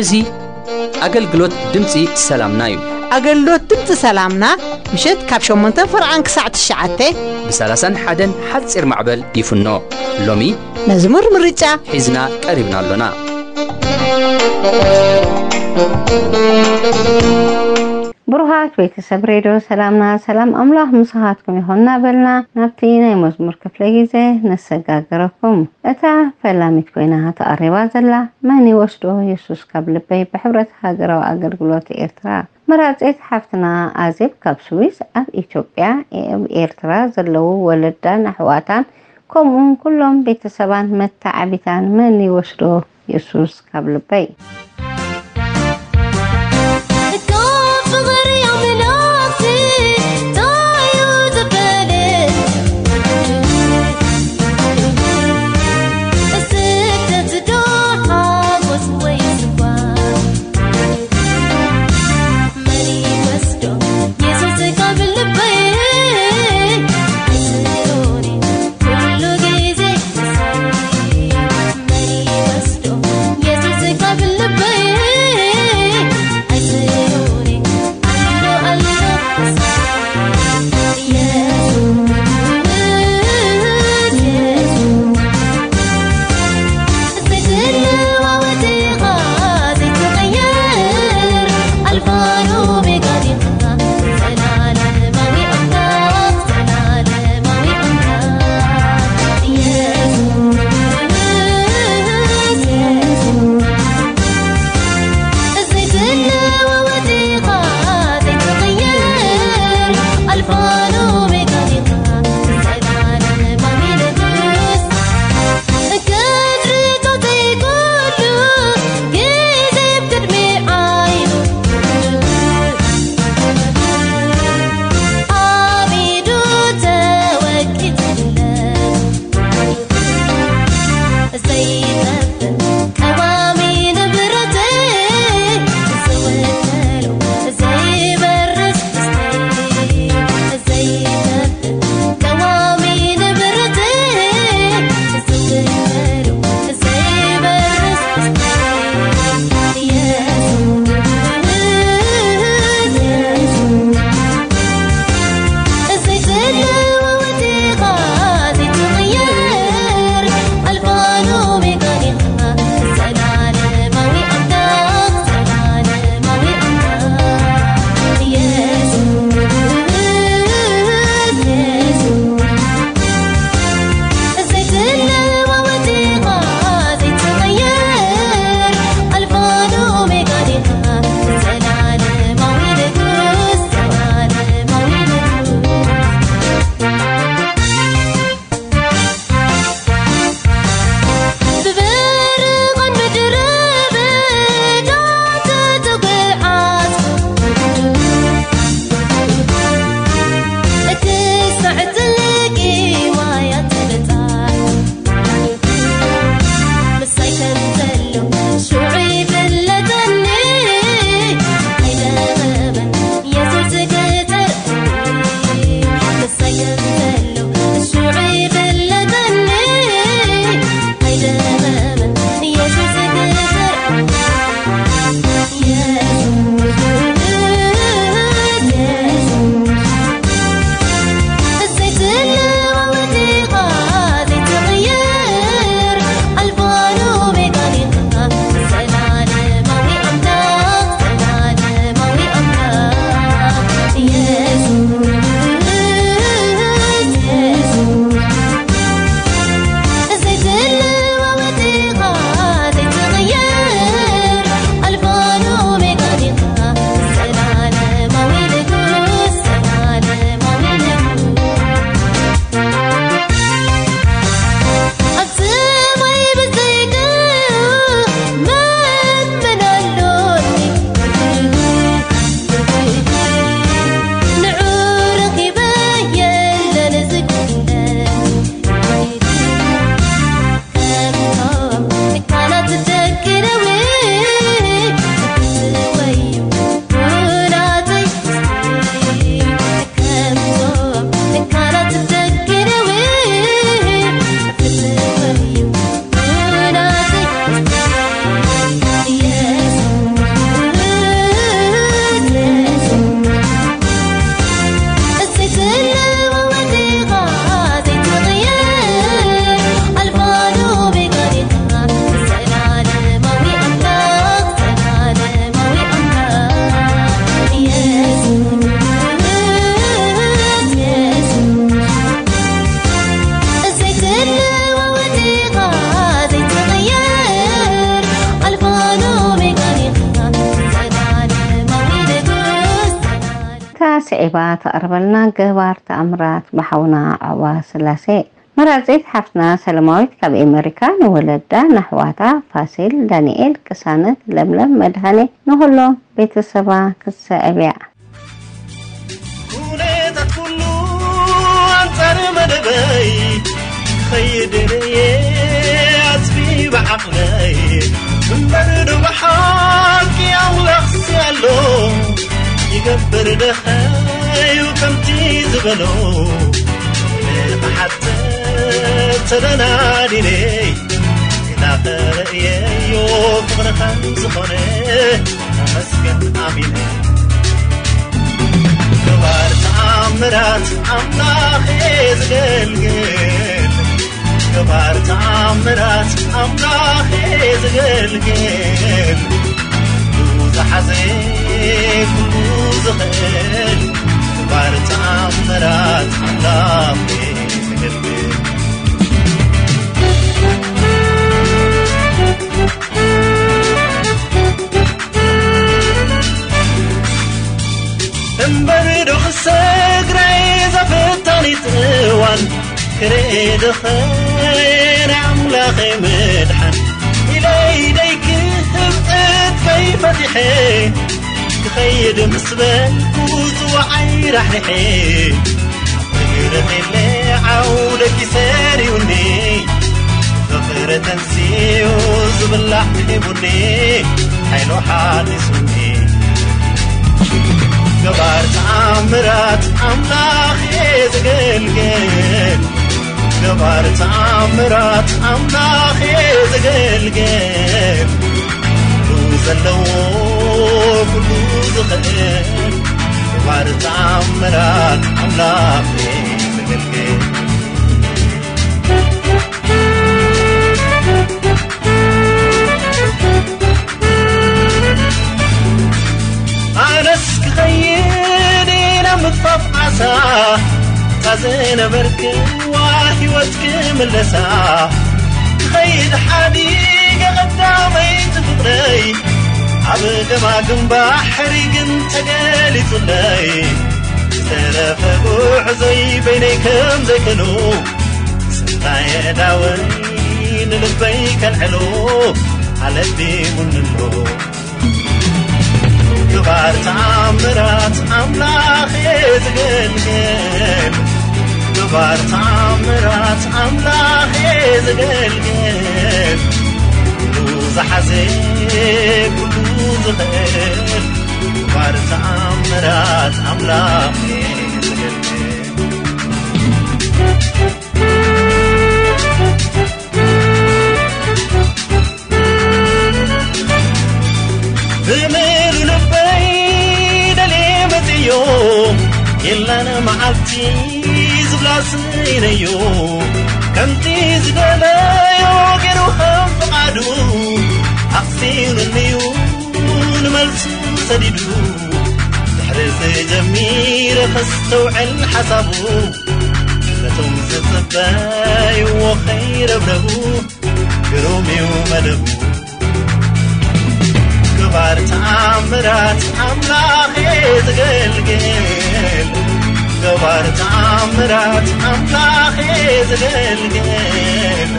እዚ ኣገልግሎት ድምፂ ሰላምና እዩ ኣገልግሎት ድምፂ ሰላምና ምሽት ካብ 8 ፍርዓን ክሳዕ 9 ብ31 ሓፂር ማዕበል ይፍኖ ሎሚ መዝሙር ምርጫ ሒዝና ቀሪብና ኣሎና ብሩሃት ቤተሰብ ሬድዮ ሰላምና ሰላም ኣምላኽ ምስኻትኩም ይኹን በልና ናብቲ ናይ መዝሙር ክፍለ ግዜ ነሰጋግረኩም እታ ፈላሚት ኮይና ተቐሪባ ዘላ መን ይወስዶ የሱስ ካብ ልበይ ብሕብረት ሃገራዊ ኣገልግሎት ኤርትራ መራፂት ሓፍትና ኣዜብ ካብ ስዊስ ኣብ ኢትዮጵያ ኤርትራ ዘለው ወለዳን ኣሕዋታን ከምኡውን ኩሎም ቤተሰባን መታዓቢታን መን ይወስዶ የሱስ ካብ ልበይ መፅባሕውና ኣዋ ስላሴ መራፂት ሓፍትና ሰለማዊት ካብ ኤመሪካ ንወለዳ ንኣሕዋታ ፋሲል ዳንኤል ቅሳነት ለምለም መድሃኔ ንኩሎ ቤተሰባ ክሰአብያ ኩነታት ኩሉ ኣንፃር መደበይ ኣምላኽሲ ኣሎ ይገብር ደኸ እዩ ከምቲ ዝበሎ ንመሓተት ተደናዲነይ እናተርእየዮ ፍቕርኻን ዝኾነ መስገን ኣሚነ ገባር ተኣምራት ኣምላኸ ዝገልግል ገባር ተኣምራት ኣምላኸ ዝገልግል ብዙሓዘ ኩሉ ዝኽእል ባር ተአምራት አምላኬ ልቤ እምበሪዶ ክሰግራይ ዘፍታኒ ትእዋን ክርኢ ድኽእል ኣምላኸ ምድሓን ኢለይ ደይክህብ እትከይፈቲሐ خيد مسبل كوز وعير حنحي غير غلي عودك ساري وني غير تنسي وزبل حليب وني حلو حادث وني غبار تعمرات عملا خيز غلغل غبار تعمرات عملا خيز غلغل ዘለዎ ኩሉ ዝኽእል ተዋር ተኣምራት ኣምላኽ ምግልግል ኣነስ ክኸይድ ናብ ምጥፋፍ ዓሳ ታዘነበርክዋ ህይወት ክምለሳ ክኸይድ ሓዲገ ቀዳመይ ትፍቕረይ ኣብ ደማግም ባሕሪ ግን ተገሊጹናይ ዝተረፈ ጉዕዞይ በይነይ ከም ዘክኑ ስንታየዳወይ ንልበይ ከልዕሉ ኣለዲሙንሎ ግባር ተኣምራት ኣምላኽ ዝገልገል ግባር ተኣምራት ኣምላኽ ዝገልገል ዝሓዘ ኩሉ ዝኽእል ባር ተኣምራት ኣምላኽ ዝገልል ብሙሉ ልበይ ደልየ መፅዮ የላነ መዓልቲ ዝብላስነዮ ከምቲ ዝደለዮ ገይሩኻ ባዶ ዓፊር እንዩ ንመልሱ ሰዲዱ ድሕሪ ዝጀሚረ ፈስተውዕል ሓሳቡ ነቶም ዝፅበይዎ ኸይረብረቡ ግሩም እዩ መደቡ ግባር ተኣምራት ኣምላኽ ዝገልግል ግባር ተኣምራት ኣምላኽ ዝገልግል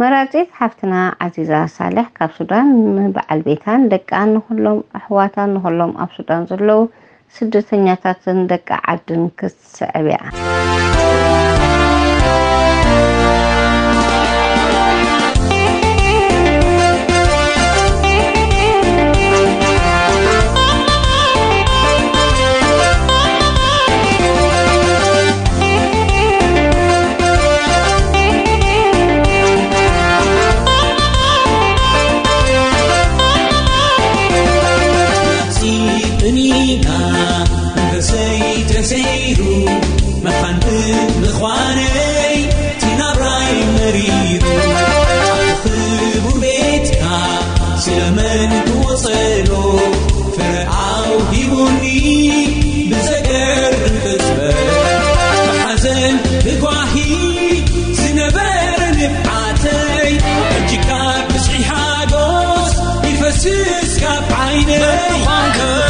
መራፂት ሓፍትና ዓዚዛ ሳልሕ ካብ ሱዳን ንበዓል ቤታን ደቂ ንኩሎም ኣሕዋታን ንኩሎም ኣብ ሱዳን ዘለው ስደተኛታትን ደቂ ዓድን ክትስዕብ እያ 个百年黄河。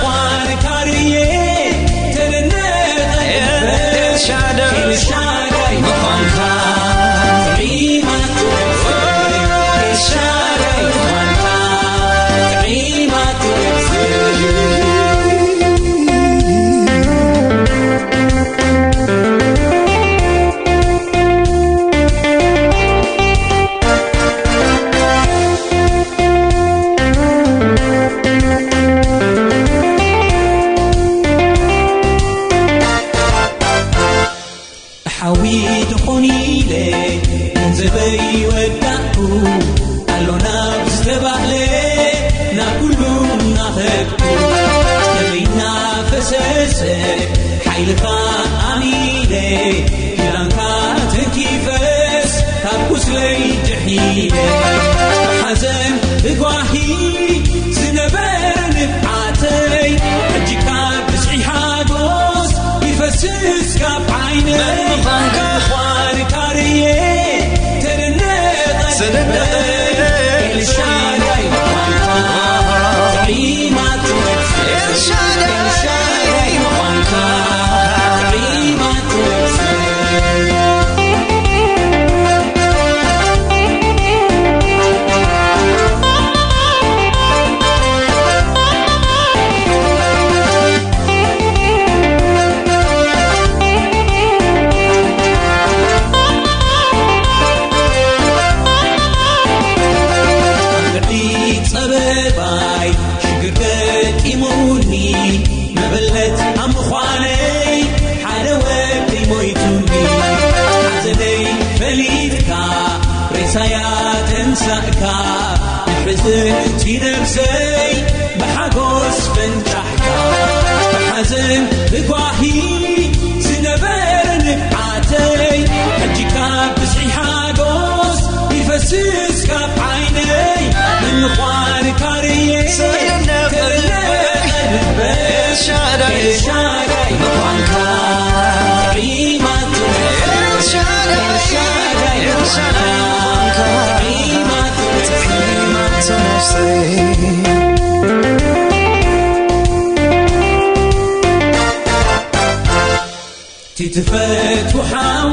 ዝፈት ሓ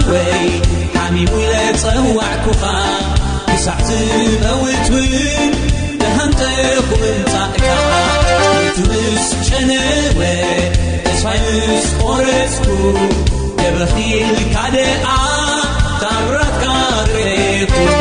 ወይ ካሚ ሙለ ፀዋዕኩኻ ብሳዕ ዝነውት ንሃንተ ኩንፃእካ ቱስ ሸነወ እፋስ ኮረፅ የበኽልካደኣ ኣብራትካ ርአቱ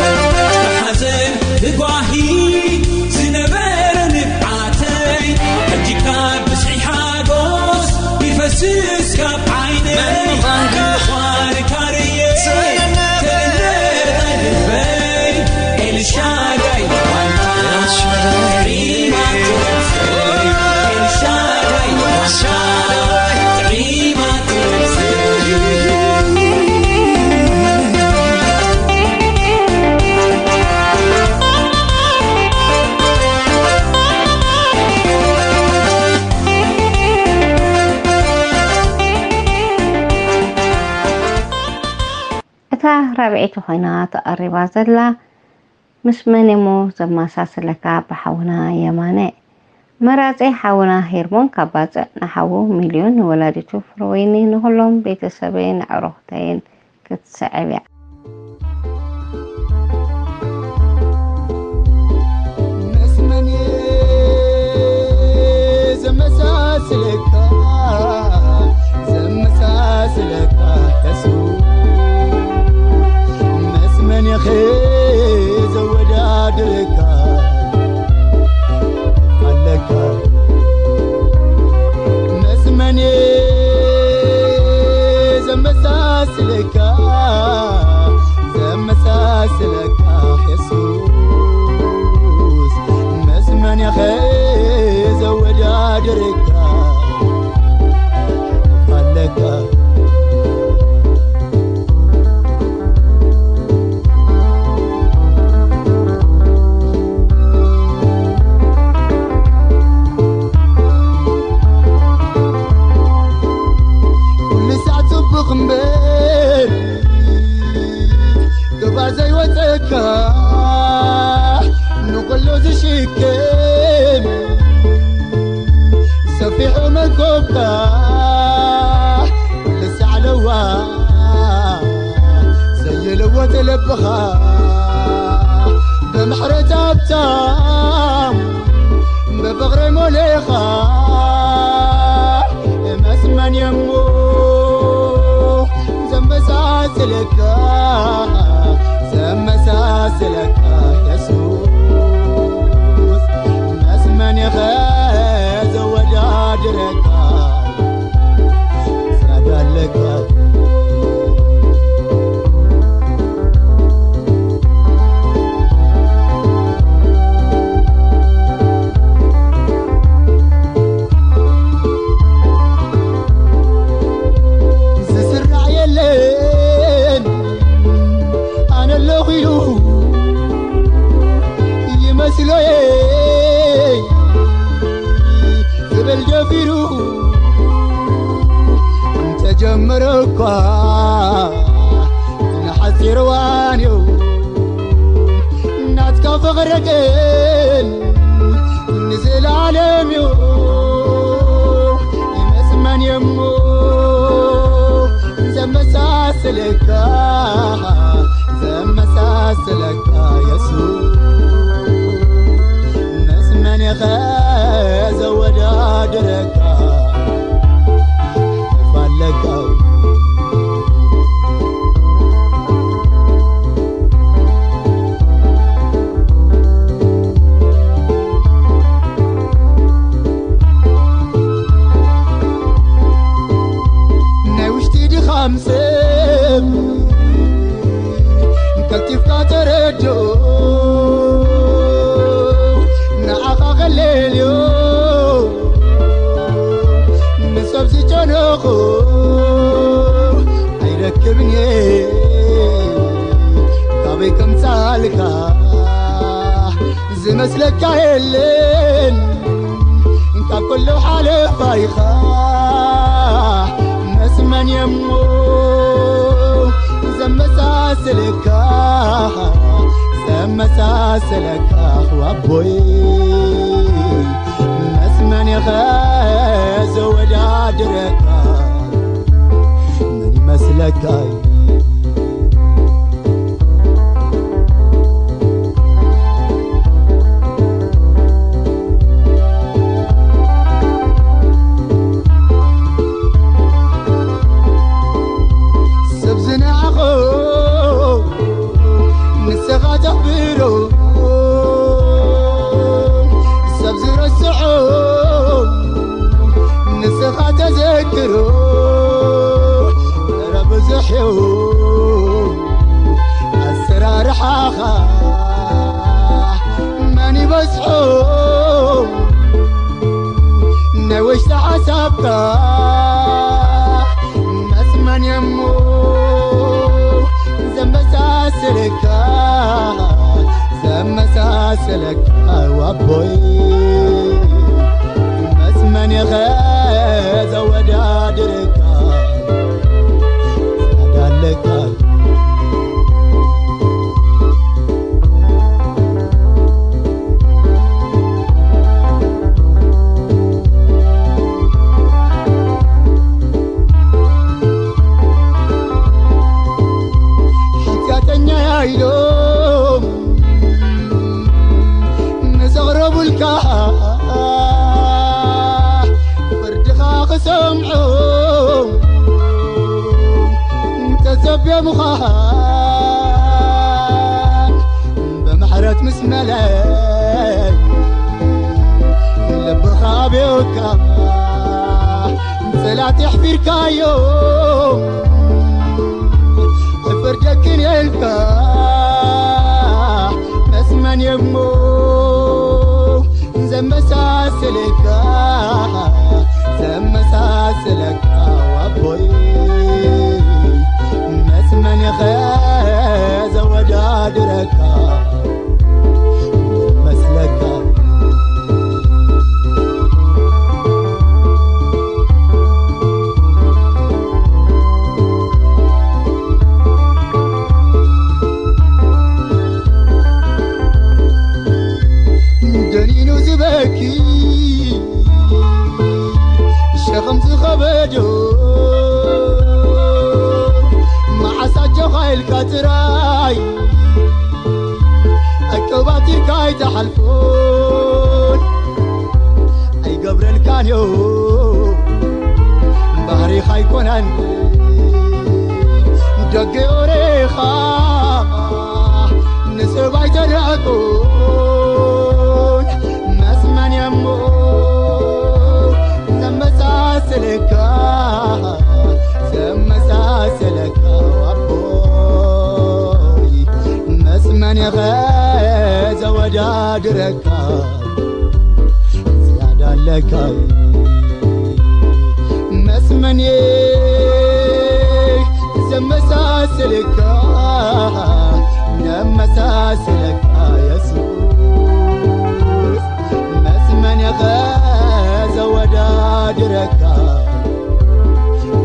ربعيتو خينا تقري بازلا مش منمو زما ساسلكا بحونا يماني مرازي حونا هيرمون كباز نحو مليون ولادتو فرويني نهلهم بيتسابين عروحتين كتسعبيع Let's go. bras ይርዋንዩ ናትካ ፍቕሪ ግን ንዘላለም እዩ ይመስመን የሞ ዘመሳስለካ ዘመሳስለካ የሱስ መስመን ኸ ዘወዳድረካ الليل انت كل حالي فايخة من يمو زمسا سلكا زمسا سلكا وابوي من يخاز ودادركا من مسلكاي حاخا ماني بسحو نوش تعسابتا مسمن يمو زم ساسلك زم ساسلك وابوي مسمن يغير مس ملاي لبرخابيوكا طلعت يحفر كايو فرجك يلقى بس من يمو زم ساسلك زم ساسلك وابوي مس من يخاز ودادرك توباتي كاي تحلفون اي قبر كان يو بحري خاي كونان دقي اوريخا نسوباي تراتون نسمان يمو سمسا سلكا سمسا سلكا وابوي نسمان يغير ዘወዳድረካ ዝያዳለካ መስመኔ ዘመሳስልካ ነመሳስለካ የሱስ መስመኔኸ ዘወዳድረካ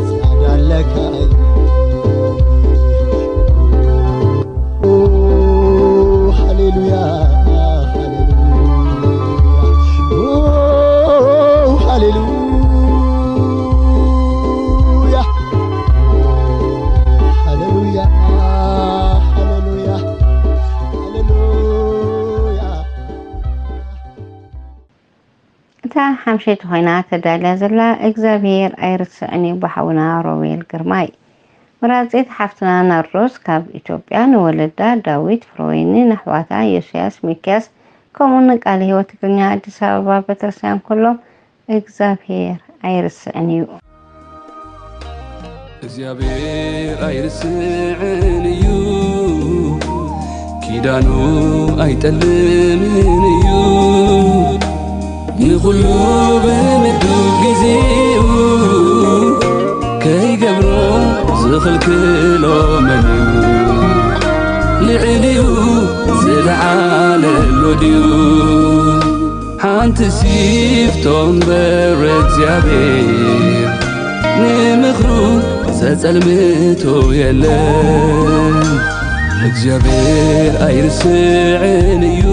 ዝያዳለካ ቀዳምሸይቲ ኮይና ተዳልያ ዘላ እግዚኣብሄር ኣይርስዕኒ ባሓውና ሮቤል ግርማይ መራፂት ሓፍትና ናርዶስ ካብ ኢትዮጵያ ንወለዳ ዳዊት ፍሮወይኒ ንኣሕዋታ የስያስ ሚክያስ ከምኡን ቃል ሂወት ትግርኛ ኣዲስ ኣበባ ቤተክርስትያን ከሎ እግዚኣብሄር ኣይርስዕን እዩ እግዚኣብሔር ኣይርስዕን እዩ ኪዳኑ ኣይጠልምን እዩ ንኹሉ ብመዲ ግዜኡ ከይገብሮ ዝኽልክሎ መን ልዕልዩ ዝለዓለሎ ድዩ ሓንቲ ሲፍቶም በረ እግዚኣብሔር ንምኽሩ ዘጸልምቶ የለን እግዚኣብሔር ኣይርስዕን እዩ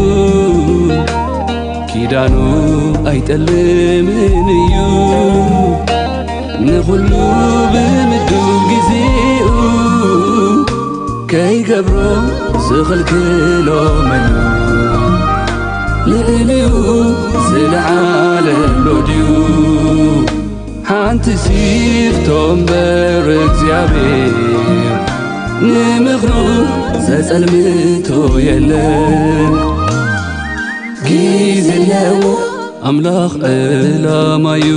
كيدانو اي المن يو نغلو بمدو قزيو كي قبرو زغل كيلو منو لعليو زل عالم لوديو حانت سيف توم بارك زيابير نمغرو زازل ميتو يلن ግዜለው ኣምላኽ ዕላማዩ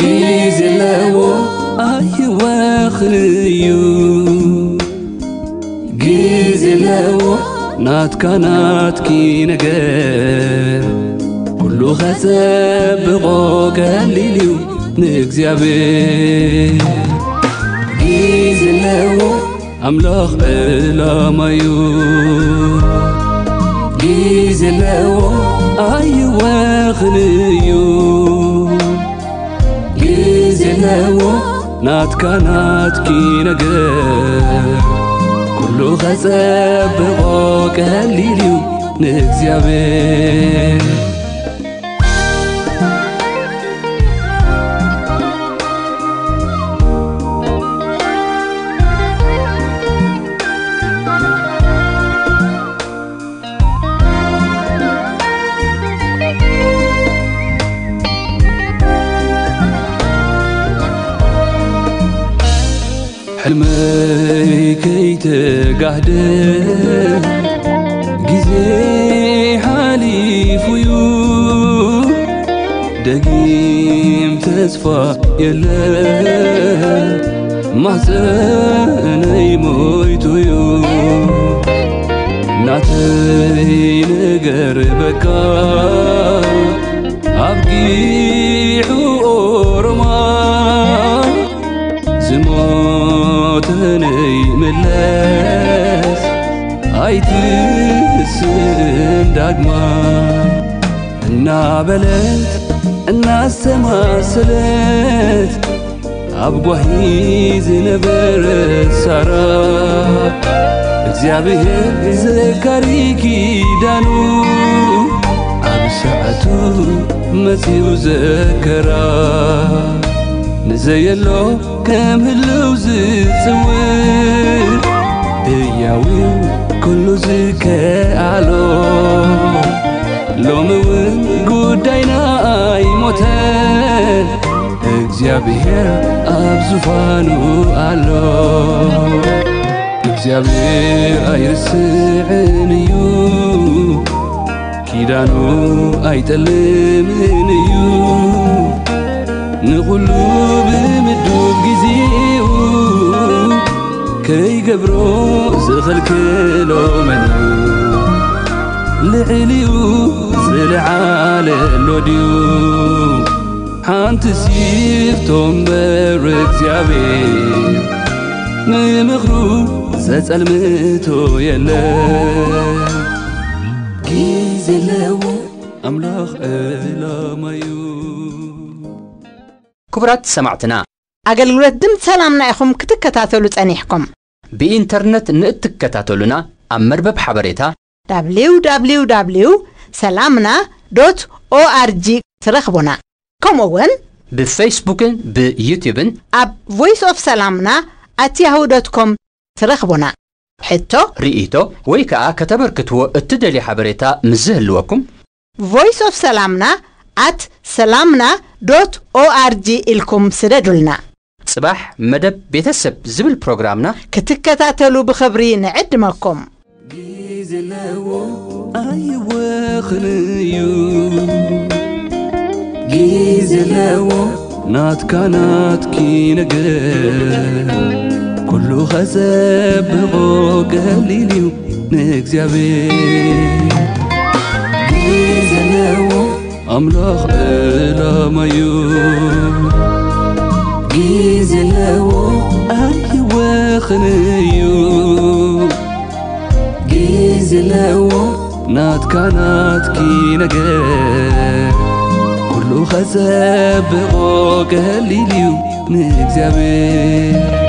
ግዜለዎ ኣይወኽልዩ ግዜለዎ ናትካ ናትኪ ነገር ኩሉ ኸጸብቖ ቀሊል እዩ ንእግዚኣብሔር ግዜለዎ ኣምላኽ ዕላማዩ ጊዜ ነዎ ኣይወኽን እዩ ጊዜ ነዎ ናትካ ናትኪ ነገርር ኩሉ ኸፀ በቦ ቀሊል እዩ ንእግዚኣብር ሕልመይ ከይተጋህደ ጊዜ ሓሊፉዩ ደጊም ተስፋ የለ ማሕፀነይ ሞይቱዩ ናተይ ነገር በቃ ኣብጊሑ ኦሮማ ዝሞ ሞትንይ መለስ አይትስም ዳግማ እና በለት እና እናሰማስለት አብጓሂ ዝነበረ ሳራ እግዚአብሔር ዘካሪ ኪዳኑ ኣብ ሰዓቱ መጺኡ ዘከራ ንዘየሎ ከም ህልው ዝፅውር ህያዊው ኩሉ ዝከኣሎ ሎሚ እውን ጉዳይና ኣይሞተን እግዚኣብሔር ኣብ ዙፋኑ ኣሎ እግዚኣብሔር ኣይርስዕን እዩ ኪዳኑ ኣይጠልምን እዩ نغلو بمدوب قزيو كي قبرو زغل كيلو منيو لعليو زلعال اللوديو حان تسيف توم بارك نمغرو زاز المتو يلا كيزي لو املاخ الى مايو كبرات سمعتنا أقل قلت دم سلامنا إخوم كتكتاتولو تانيحكم بإنترنت نتكتاتولونا أمر ببحبريتا www.salamna.org ترخبونا كم أول؟ بفيسبوك بيوتيوب أب Voice of سلامنا أتيهو دوت كوم ترخبونا حتى رئيتو ويكا كتبر كتو اتدالي حبريتا مزهل لوكم Voice of سلامنا at salamna dot org ilkum sidadulna صباح مدب بيتسب زبل بروجرامنا كتكتاتلو بخبري نعدمكم جيزلاو نات كانت كينا نقر كل خسب غوك هليليو نكزيابي جيزلاو أملاخ إلى ميو جيز الهو أحي وخنيو جيز الهو نات كانت كي كلو خزاب غوك هليليو نكزابير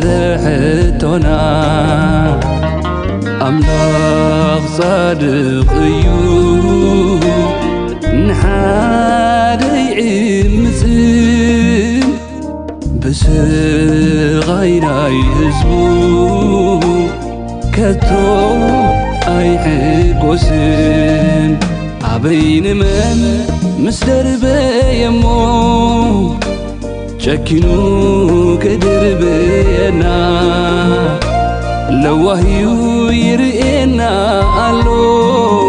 سرحتنا أملاخ صادق أيو نحادي عمسين بس غير أي هزبو كتو أي حقوسين عبين من مستر يمو شكلو كدر بينا لو هيو يرئينا الو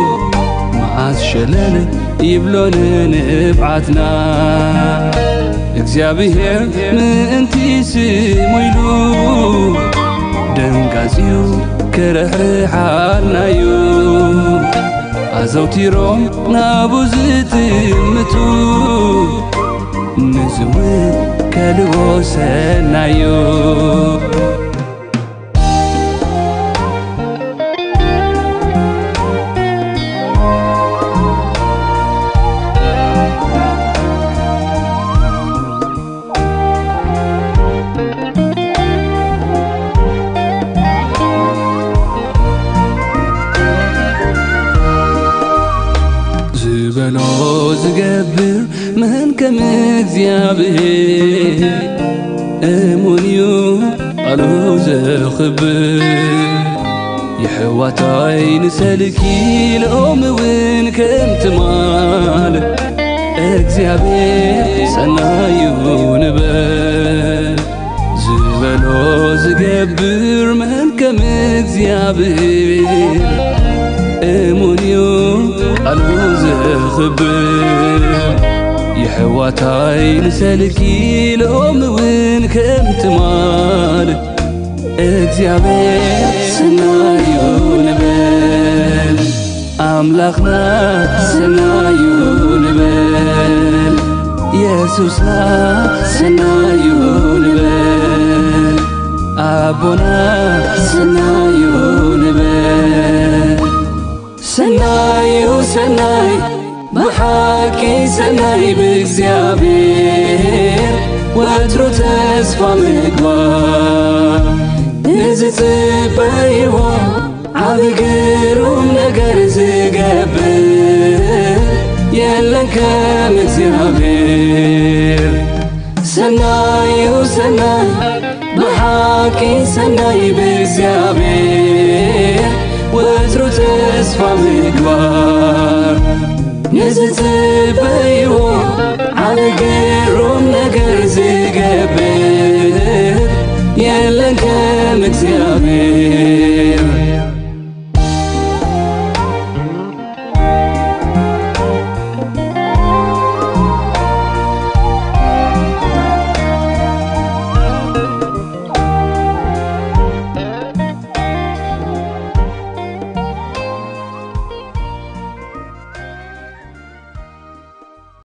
ما عاد شلل يبلون نبعتنا اكزيابيهر من انتي سمويلو دم قازيو كره حالنا يو عزوتي روم نابو زيت متو けるをせなよ بنوز قبر من كم ذيابه امونيو الوز خبر يحوات عين سلكي الام وين كنت مال اكزيابير سنايون بل زبلوز قبر من كم اكزيابير امونيو الوزه خبر يحواتاي نسلكي لهم وين كنت مال اكزيابير سنايو نبال املاخنا سنايو نبال يسوسنا سنايو نبال ابونا سنايو نبال سناي وسناي بحاكي سناي بزيابير واترو تسفى مقوار نزت بايوا عالقير ونقر يلن كام زيابير سناي وسناي بحاكي سناي بزيابير me, Cię sławy gwar Nie zycypę i ale gieru, nie gieru